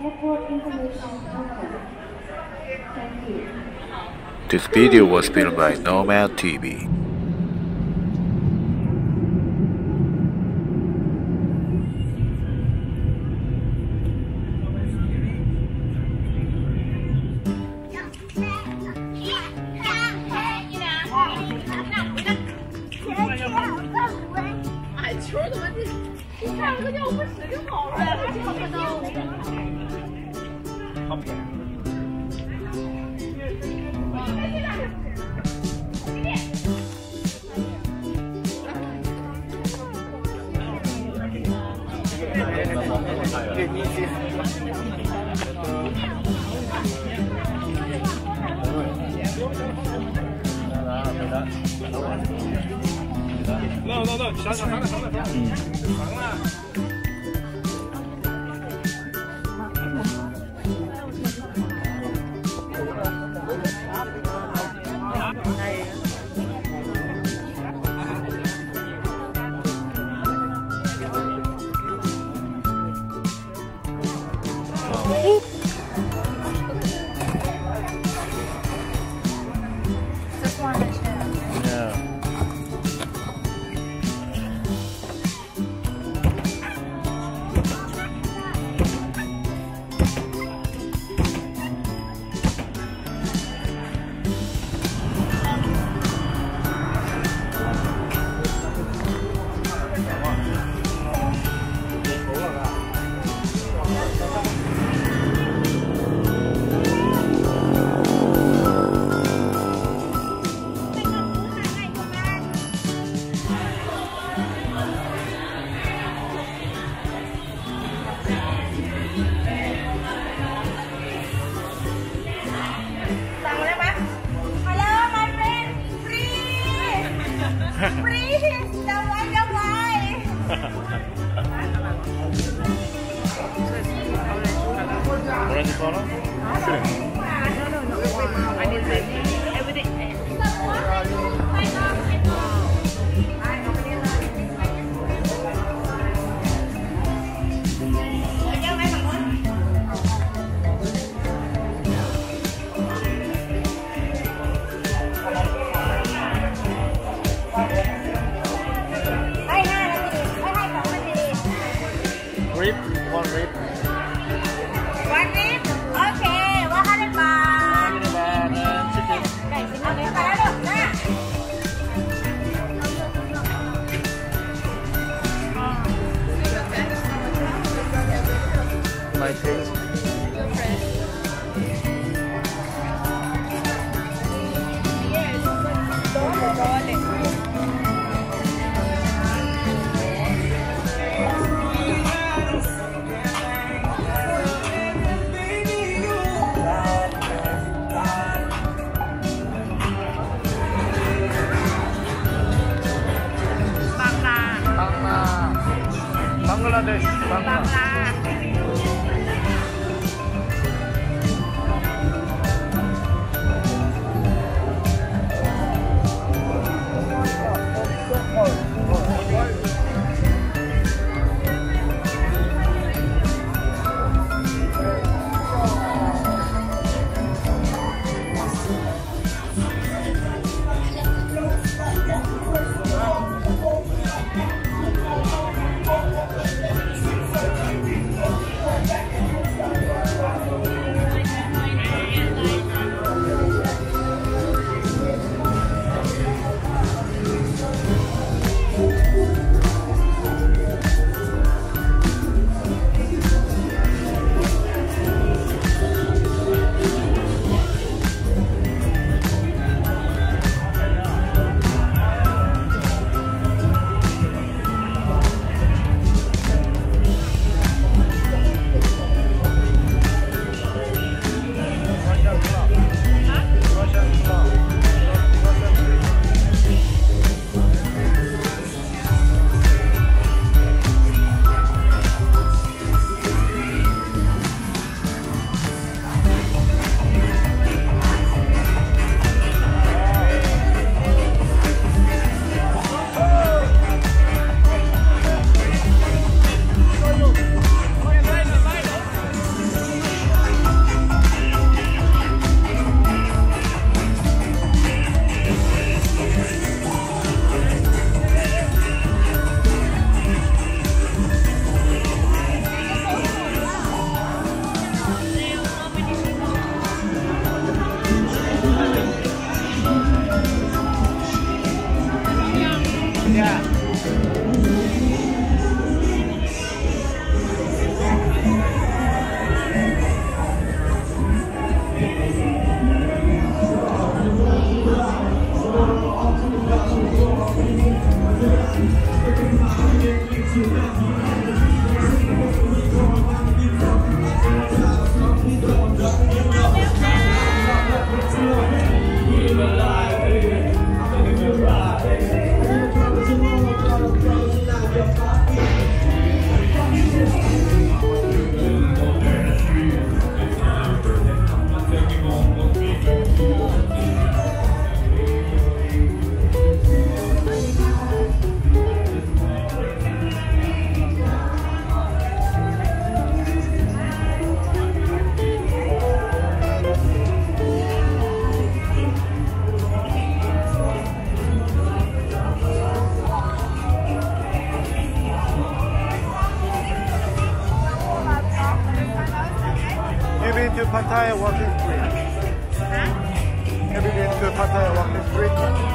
Airport information open. Thank you. This video was filmed by Nomad TV. 好便宜。No, no, no, shut up, shut up, shut up, shut. my face. Bangladesh, Bangladesh. Thank you. Been to Pattaya walking street? You been to Pattaya walking street?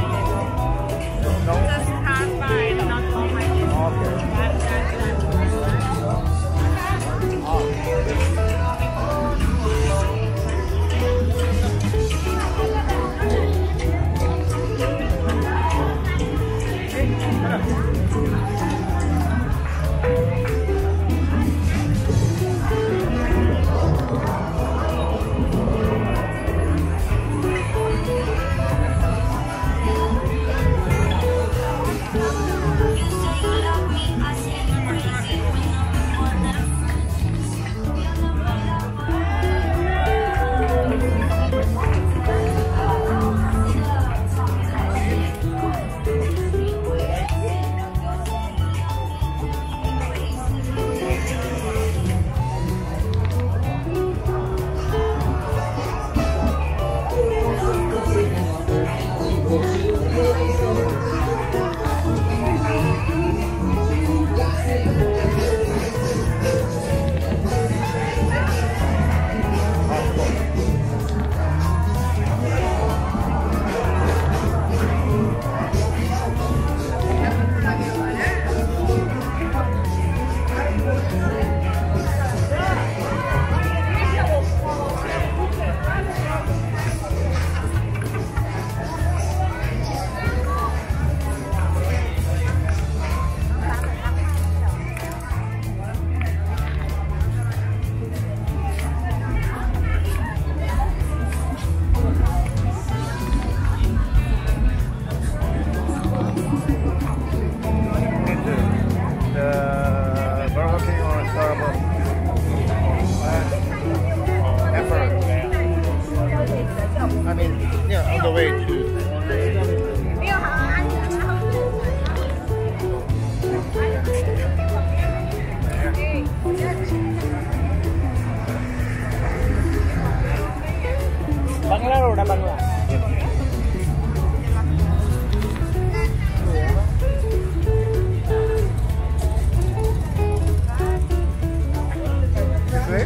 Hello,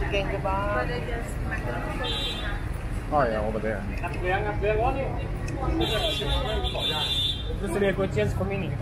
chicken kebab. Oh yeah, over there. This is a good chance for me.